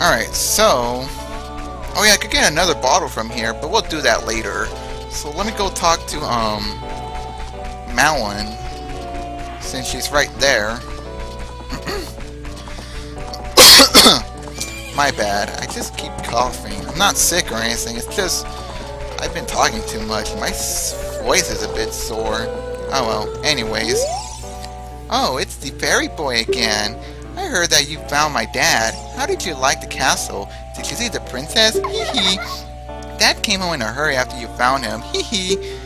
Alright, so... Oh yeah, I could get another bottle from here, but we'll do that later. So let me go talk to, um... Malon. Since she's right there. My bad. I just keep coughing. I'm not sick or anything. It's just... I've been talking too much. My voice is a bit sore. Oh well. Anyways. Oh, it's the fairy boy again. I heard that you found my dad. How did you like the castle? Did you see the princess? Hee hee. Dad came home in a hurry after you found him. Hee hee.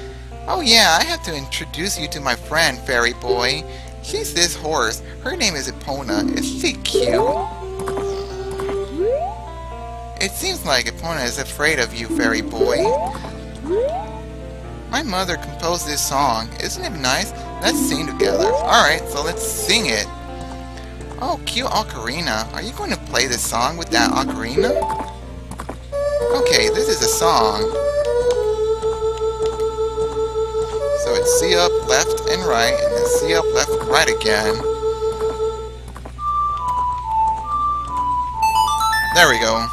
Oh yeah, I have to introduce you to my friend, fairy boy. She's this horse. Her name is Epona. Is she cute? It seems like Epona is afraid of you, fairy boy. My mother composed this song. Isn't it nice? Let's sing together. Alright, so let's sing it. Oh, cute ocarina. Are you going to play this song with that ocarina? Okay, this is a song. So it's C up, left, and right, and then C up, left, right again. There we go.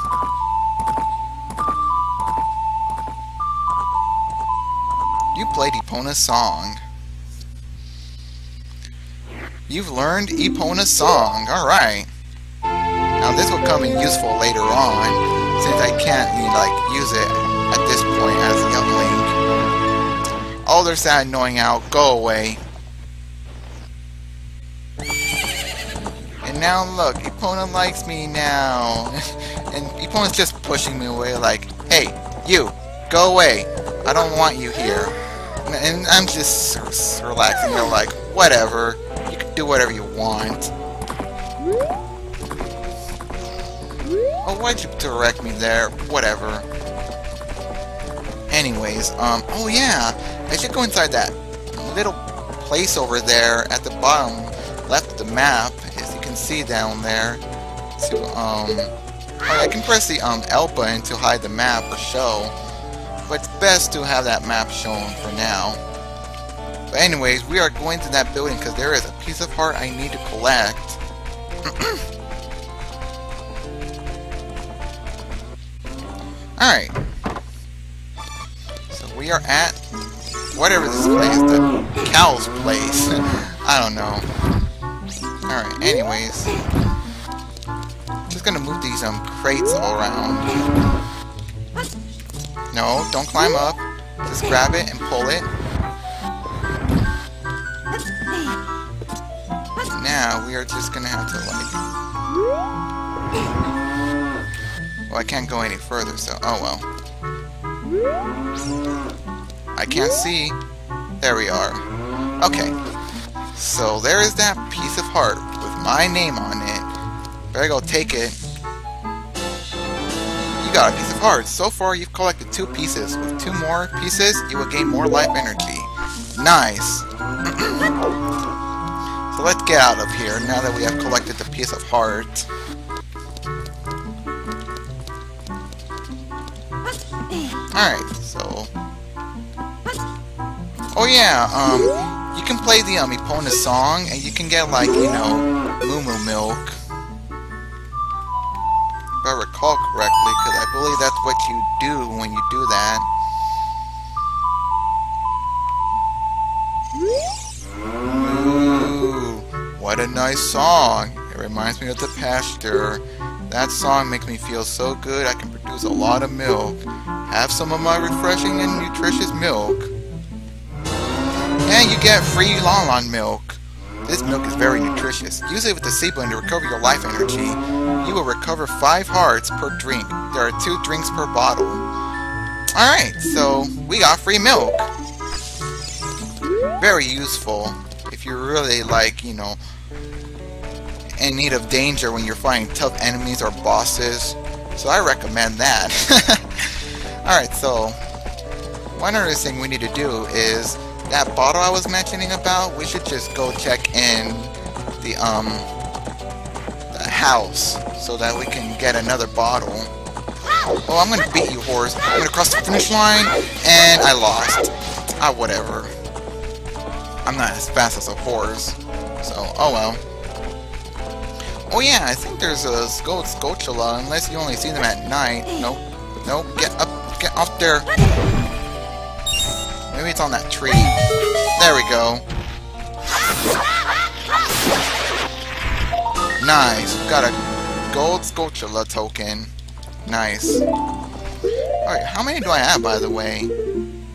You played Epona's song. You've learned Epona's song. Alright. Now this will come in useful later on, since I can't like use it at this point as a young Link. Oh, there's that annoying owl. Go away. And now look, Epona likes me now. and Epona's just pushing me away like, Hey, you, go away. I don't want you here. And I'm just relaxing, know, like, whatever do whatever you want. Oh, why'd you direct me there? Whatever. Anyways, um, oh yeah, I should go inside that little place over there at the bottom left of the map, as you can see down there, to, um, oh, I can press the, um, L button to hide the map or show, but it's best to have that map shown for now. But anyways, we are going to that building because there is a piece of heart I need to collect. Alright. So we are at whatever this place, the cow's place. I don't know. Alright, anyways. Just gonna move these um crates all around. No, don't climb up. Just grab it and pull it. Now we are just gonna have to like... Well, I can't go any further, so... Oh well. I can't see. There we are. Okay. So there is that piece of heart with my name on it. Better go take it. You got a piece of heart. So far, you've collected two pieces. With two more pieces, you will gain more life energy. Nice. Let's get out of here now that we have collected the piece of heart. Alright, so... Oh yeah, um, you can play the um, Epona song, and you can get, like, you know, Moo Moo Milk. If I recall correctly, because I believe that's what you do when you do that. What a nice song. It reminds me of the pasture. That song makes me feel so good I can produce a lot of milk. Have some of my refreshing and nutritious milk. And you get free Lon Lon milk. This milk is very nutritious. Use it with the C button to recover your life energy. You will recover 5 hearts per drink. There are 2 drinks per bottle. Alright, so we got free milk. Very useful if you're really like, you know, in need of danger when you're fighting tough enemies or bosses. So I recommend that. Alright, so one other thing we need to do is that bottle I was mentioning about, we should just go check in the um the house so that we can get another bottle. Oh, I'm gonna beat you, horse. I'm gonna cross the finish line, and I lost. Ah, whatever. I'm not as fast as a horse. So, oh well. Oh yeah, I think there's a Gold Skulltula, unless you only see them at night. Nope. Nope. Get up. Get off there. Maybe it's on that tree. There we go. Nice. Got a Gold Skulltula token. Nice. Alright, how many do I have, by the way?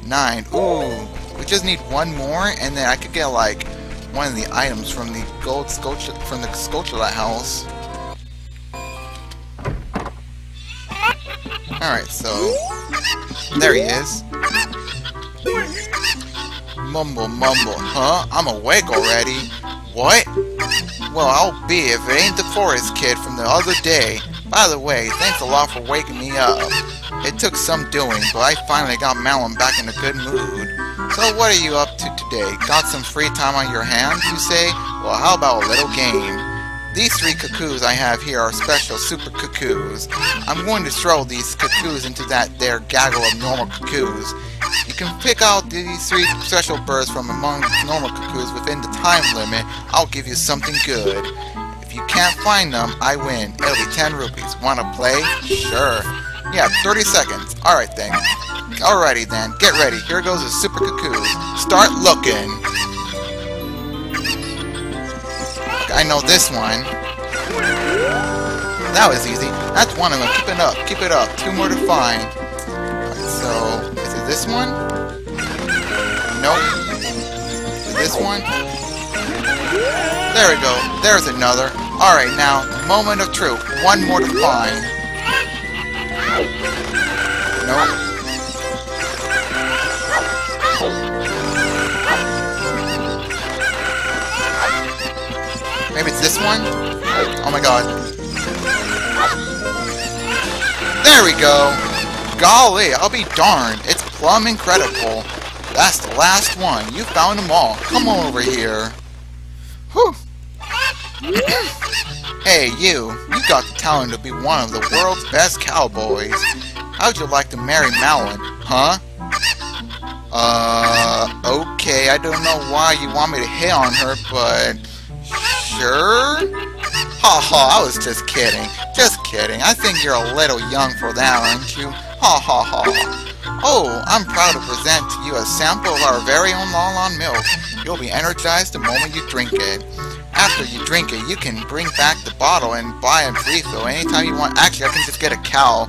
Nine. Ooh. We just need one more, and then I could get, like, one of the items from the gold Skulltula from the Skulltula house. Alright, so there he is. Mumble mumble, huh? I'm awake already. What? Well, I'll be if it ain't the forest kid from the other day. By the way, thanks a lot for waking me up. It took some doing, but I finally got Malon back in a good mood. So what are you up to today? Got some free time on your hands, you say? Well, how about a little game? These three cuckoos I have here are special super cuckoos. I'm going to throw these cuckoos into that there gaggle of normal cuckoos. You can pick out these three special birds from among normal cuckoos within the time limit. I'll give you something good. If you can't find them, I win. It'll be 10 rupees. Wanna play? Sure. Yeah, 30 seconds. Alright then. Alrighty then, get ready. Here goes a super cuckoo. Start looking. I know this one. That was easy. That's one of them. Keep it up. Keep it up. Two more to find. So, is it this one? Nope. Is it this one? There we go. There's another. Alright, now, moment of truth. One more to find. Nope. Maybe it's this one? Oh my god. There we go! Golly, I'll be darned. It's plumb incredible. That's the last one. You found them all. Come on over here. Whew. hey, you. You got the talent to be one of the world's best cowboys. How'd you like to marry Malon, huh? Uh, okay, I don't know why you want me to hit on her, but sure? Ha ha, I was just kidding. Just kidding. I think you're a little young for that, aren't you? Ha ha ha. Oh, I'm proud to present to you a sample of our very own Lon milk. You'll be energized the moment you drink it. After you drink it, you can bring back the bottle and buy a refill anytime you want. Actually, I can just get a cow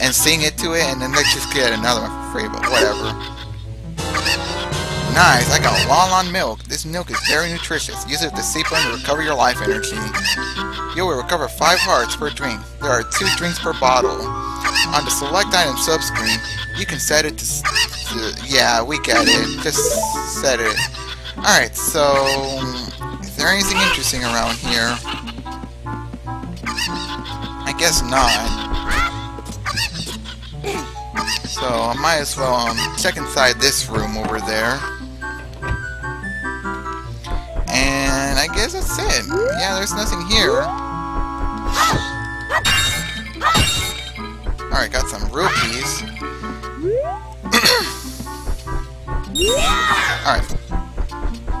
and sing it to it, and then let's just get another one for free, but whatever. Nice, I got Lon milk. This milk is very nutritious. Use it to sleep and recover your life energy. You will recover 5 hearts per drink. There are 2 drinks per bottle. On the select item subscreen, you can set it to, to yeah, we get it. Just set it. Alright, so is there anything interesting around here? I guess not. So I might as well um, check inside this room over there. I guess that's it. Yeah, there's nothing here. Alright, got some rupees. Alright.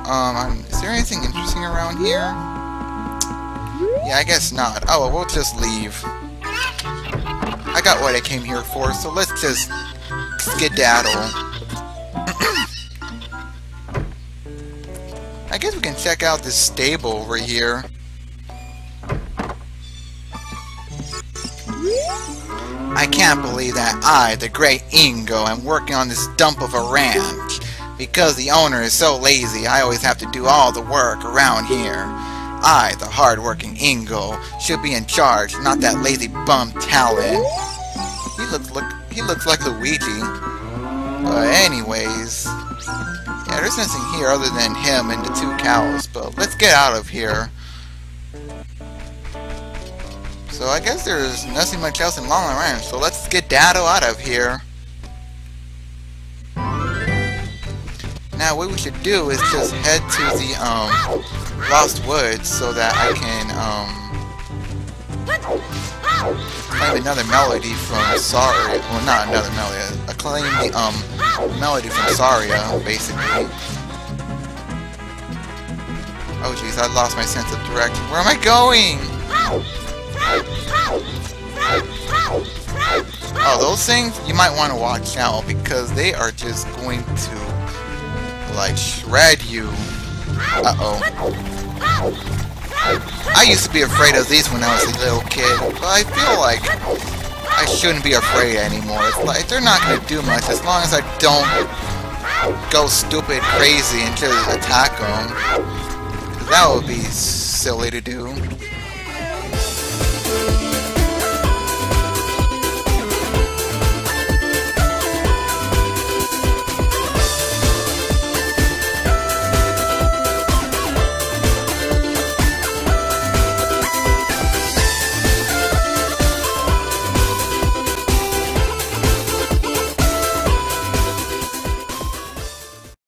Um, is there anything interesting around here? Yeah, I guess not. Oh, well, we'll just leave. I got what I came here for, so let's just skedaddle. I guess we can check out this stable over here. I can't believe that I, the great Ingo, am working on this dump of a ranch. Because the owner is so lazy, I always have to do all the work around here. I, the hard-working Ingo, should be in charge, not that lazy bum Talon. He looks look he looks like Luigi. But anyways, yeah, there's nothing here other than him and the two cows, but let's get out of here. So I guess there's nothing much else in Long Ranch, so let's get Dado out of here. Now what we should do is just head to the um, Lost Woods so that I can um, claim another melody from Saria. Well, not another melody. I claim the um, melody from Saria, basically. Oh jeez, I lost my sense of direction. Where am I going? Oh, those things, you might want to watch out because they are just going to, like, shred you. Uh-oh. I used to be afraid of these when I was a little kid, but I feel like I shouldn't be afraid anymore. It's like, they're not going to do much as long as I don't go stupid crazy and just attack them. That would be silly to do.